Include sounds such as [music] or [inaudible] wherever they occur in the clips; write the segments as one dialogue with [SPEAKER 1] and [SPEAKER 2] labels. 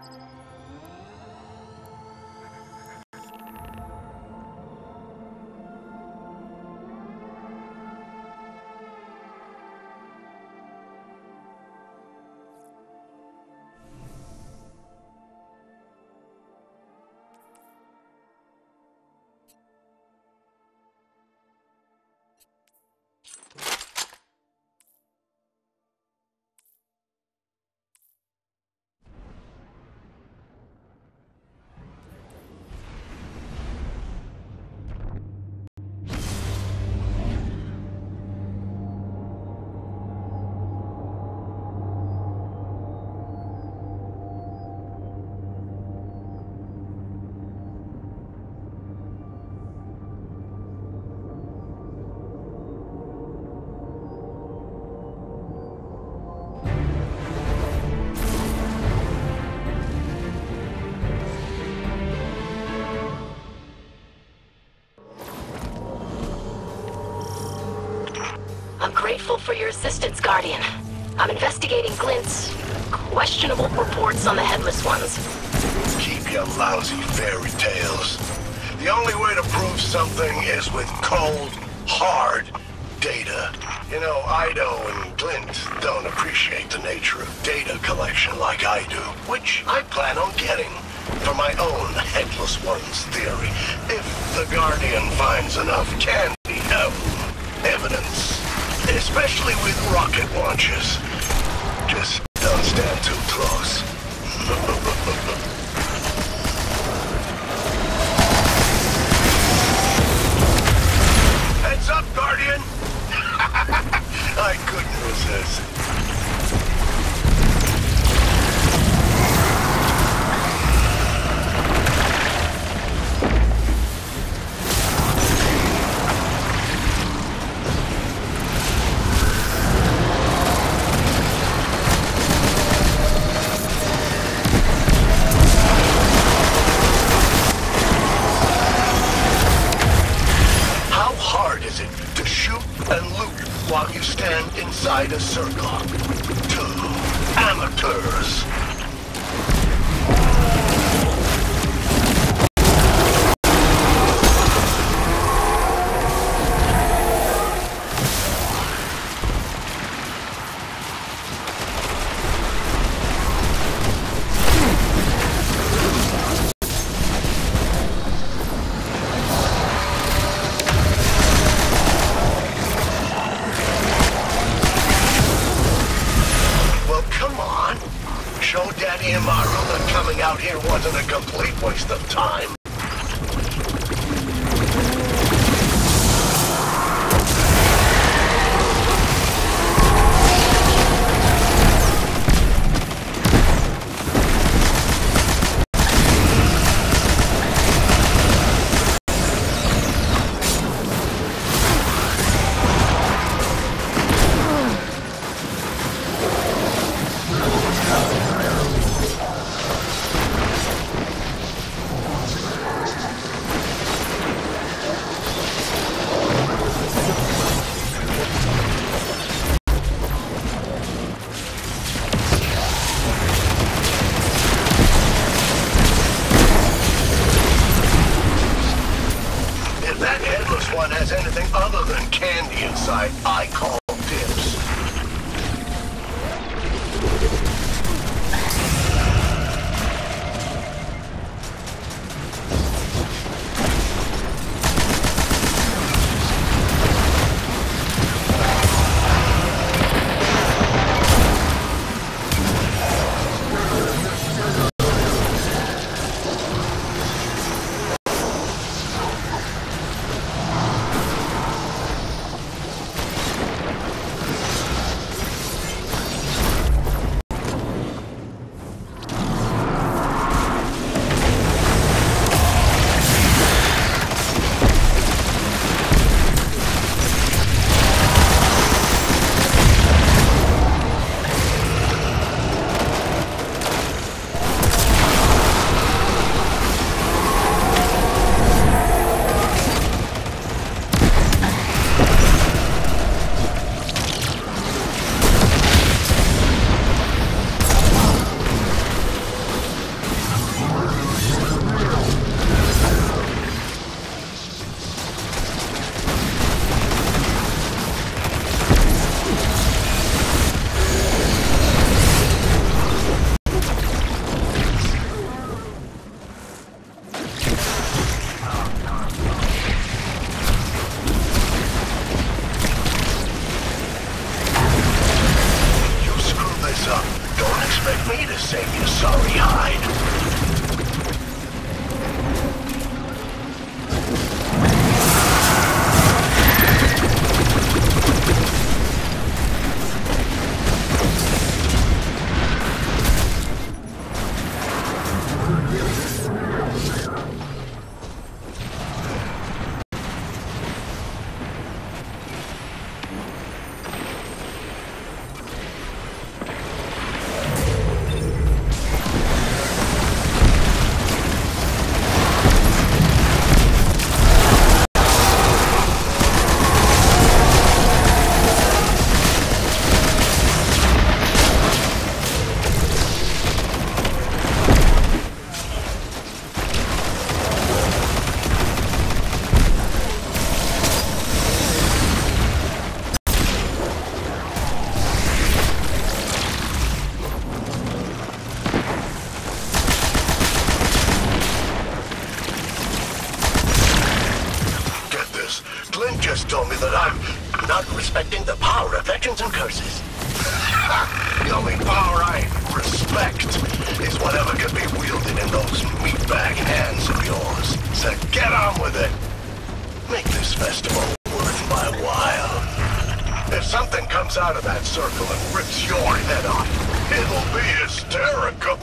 [SPEAKER 1] I'm grateful for your assistance, Guardian. I'm investigating Glint's questionable reports on the Headless Ones.
[SPEAKER 2] Keep your lousy fairy tales. The only way to prove something is with cold, hard data. You know, Eido and Glint don't appreciate the nature of data collection like I do, which I plan on getting for my own Headless Ones theory. If the Guardian finds enough candy, um, evidence, especially with rocket launches. Just don't stand too close. Inside a circle? Two amateurs. Just told me that I'm not respecting the power of legends and curses. [laughs] the only power I respect is whatever can be wielded in those meatbag hands of yours. So get on with it. Make this festival worth my while. If something comes out of that circle and rips your head off, it'll be hysterical.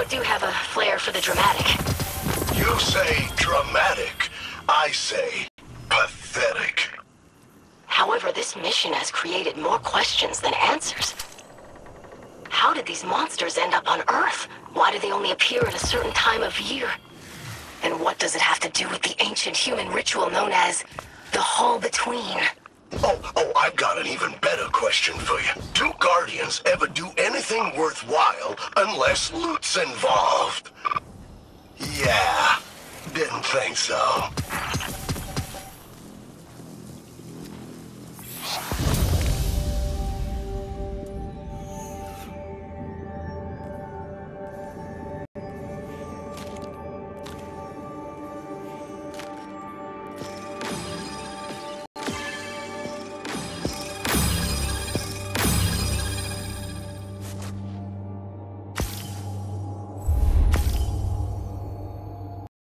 [SPEAKER 1] Crow do have a flair for the dramatic.
[SPEAKER 2] You say dramatic. I say pathetic.
[SPEAKER 1] However, this mission has created more questions than answers. How did these monsters end up on Earth? Why do they only appear at a certain time of year? And what does it have to do with the ancient human ritual known as the Halloween?
[SPEAKER 2] Oh, oh, I've got an even better question for you. Do Guardians ever do anything worthwhile unless loot's involved? Yeah, didn't think so.